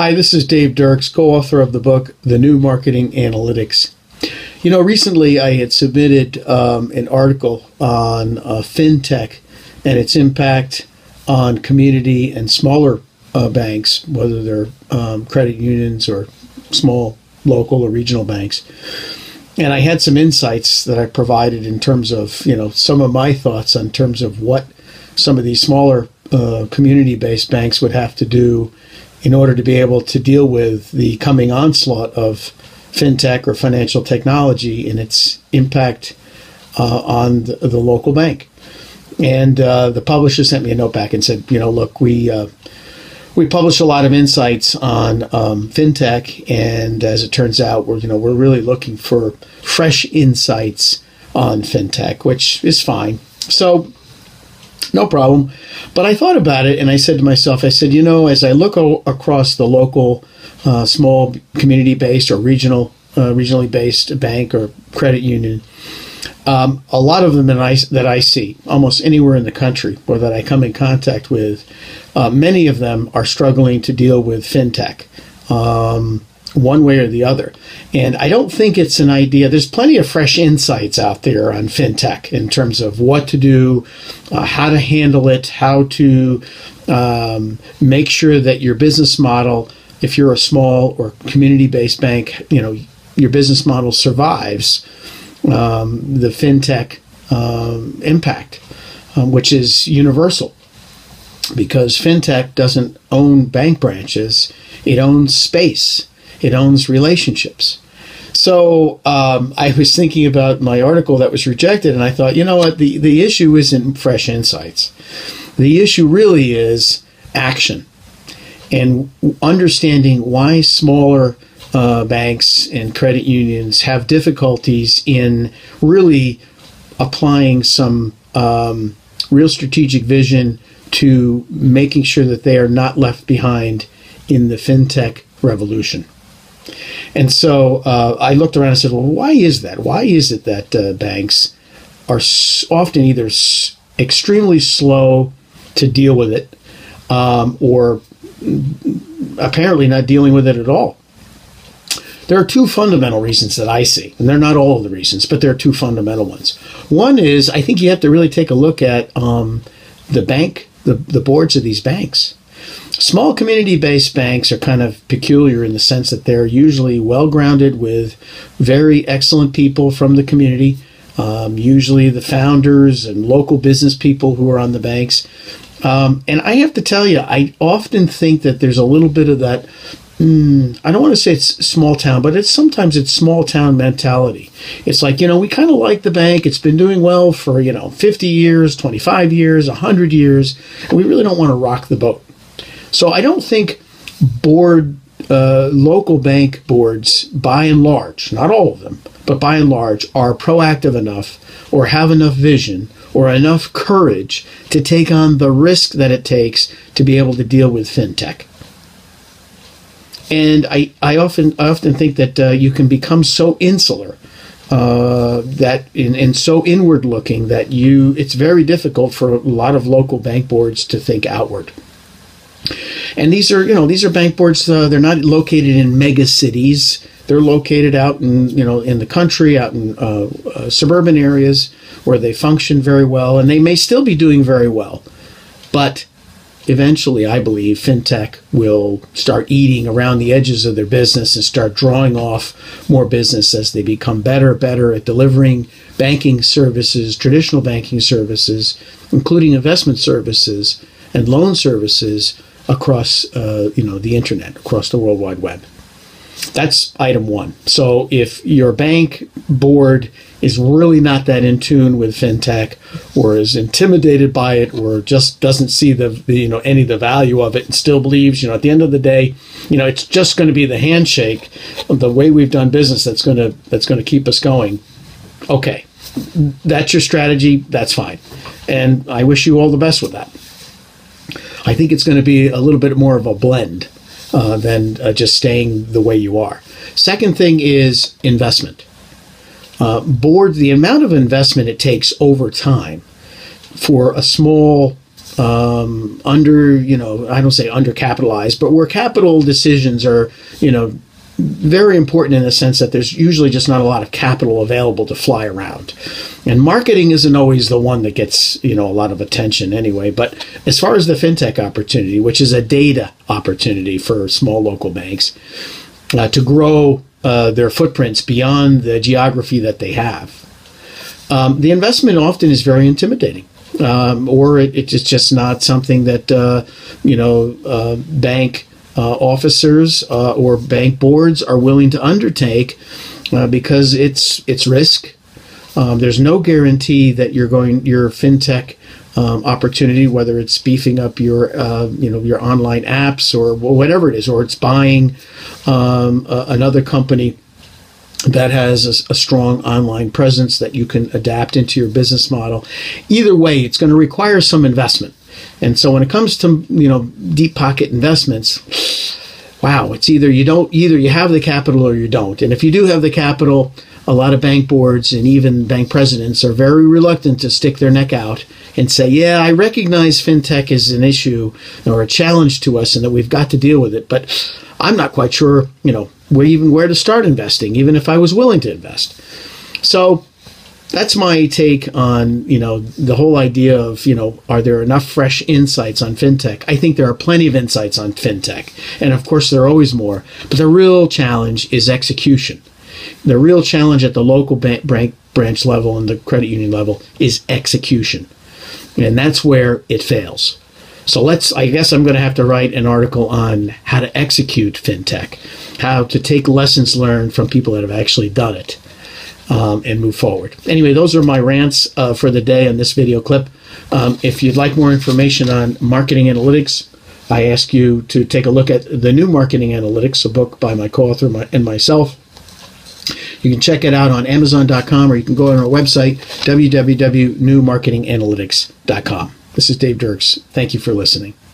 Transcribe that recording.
Hi, this is Dave Dirks, co author of the book, The New Marketing Analytics. You know, recently I had submitted um, an article on uh, fintech and its impact on community and smaller uh, banks, whether they're um, credit unions or small local or regional banks. And I had some insights that I provided in terms of, you know, some of my thoughts in terms of what some of these smaller uh, community based banks would have to do in order to be able to deal with the coming onslaught of fintech or financial technology and its impact uh, on the, the, local bank. And uh, the publisher sent me a note back and said, you know, look, we uh, we publish a lot of insights on um, fintech, and as it turns out, we're you know we're really looking for fresh insights on fintech, which is fine. So no problem. But I thought about it and I said to myself, I said, you know, as I look o- across the local, uh, small community based or regional, uh, regionally based bank or credit union, um, a lot of them that I, that I see almost anywhere in the country or that I come in contact with, uh, many of them are struggling to deal with fintech. Um, one way or the other. And I don't think it's an idea. There's plenty of fresh insights out there on fintech in terms of what to do, uh, how to handle it, how to um, make sure that your business model, if you're a small or community based bank, you know, your business model survives um, the fintech um, impact, um, which is universal. Because fintech doesn't own bank branches, it owns space it owns relationships. So um, I was thinking about my article that was rejected, and I thought, you know what? The, the issue isn't fresh insights. The issue really is action and understanding why smaller uh, banks and credit unions have difficulties in really applying some um, real strategic vision to making sure that they are not left behind in the fintech revolution. And so uh, I looked around and said, well, why is that? Why is it that uh, banks are often either s- extremely slow to deal with it um, or apparently not dealing with it at all? There are two fundamental reasons that I see, and they're not all of the reasons, but there are two fundamental ones. One is I think you have to really take a look at um, the bank, the, the boards of these banks. Small community based banks are kind of peculiar in the sense that they're usually well grounded with very excellent people from the community, um, usually the founders and local business people who are on the banks. Um, and I have to tell you, I often think that there's a little bit of that. Mm, I don't want to say it's small town, but it's sometimes it's small town mentality. It's like, you know, we kind of like the bank. It's been doing well for, you know, 50 years, 25 years, 100 years, and we really don't want to rock the boat. So I don't think board uh, local bank boards, by and large, not all of them, but by and large, are proactive enough or have enough vision or enough courage to take on the risk that it takes to be able to deal with fintech. And I, I often I often think that uh, you can become so insular uh, that in, and so inward looking that you it's very difficult for a lot of local bank boards to think outward. And these are, you know, these are bank boards. Uh, they're not located in mega cities. They're located out in, you know, in the country, out in uh, uh, suburban areas where they function very well, and they may still be doing very well. But eventually, I believe fintech will start eating around the edges of their business and start drawing off more business as they become better, better at delivering banking services, traditional banking services, including investment services and loan services across uh, you know the internet, across the World Wide Web. That's item one. So if your bank board is really not that in tune with fintech, or is intimidated by it, or just doesn't see the, the you know any of the value of it, and still believes you know at the end of the day, you know it's just going to be the handshake, the way we've done business that's going to that's going to keep us going. Okay, that's your strategy. That's fine, and I wish you all the best with that. I think it's going to be a little bit more of a blend uh, than uh, just staying the way you are. Second thing is investment. Uh, board the amount of investment it takes over time for a small um, under, you know, I don't say undercapitalized, but where capital decisions are, you know, very important in the sense that there's usually just not a lot of capital available to fly around. And marketing isn't always the one that gets, you know, a lot of attention anyway. But as far as the fintech opportunity, which is a data opportunity for small local banks uh, to grow uh, their footprints beyond the geography that they have, um, the investment often is very intimidating. Um, or it, it's just not something that, uh, you know, uh, bank uh, officers uh, or bank boards are willing to undertake uh, because it's it's risk. Um, there's no guarantee that you're going your fintech um, opportunity, whether it's beefing up your uh, you know your online apps or whatever it is, or it's buying um, another company that has a, a, strong online presence that you can adapt into your business model. Either way, it's going to require some investment. And so when it comes to, you know, deep pocket investments, wow, it's either you don't either you have the capital or you don't. And if you do have the capital, a lot of bank boards and even bank presidents are very reluctant to stick their neck out and say, "Yeah, I recognize fintech is an issue or a challenge to us and that we've got to deal with it, but I'm not quite sure, you know, where even where to start investing even if I was willing to invest." So, that's my take on you know the whole idea of you know are there enough fresh insights on fintech? I think there are plenty of insights on fintech and of course there are always more but the real challenge is execution. The real challenge at the local bank branch level and the credit union level is execution and that's where it fails. So let's i guess i'm going to have to write an article on how to execute fintech how to take lessons learned from people that have actually done it um, and move forward. Anyway, those are my rants uh, for the day on this video clip. Um, if you'd like more information on marketing analytics, I ask you to take a look at the new Marketing Analytics, a book by my co-author and myself. You can check it out on Amazon.com or you can go on our website, www.newmarketinganalytics.com. This is Dave Dirks. Thank you for listening.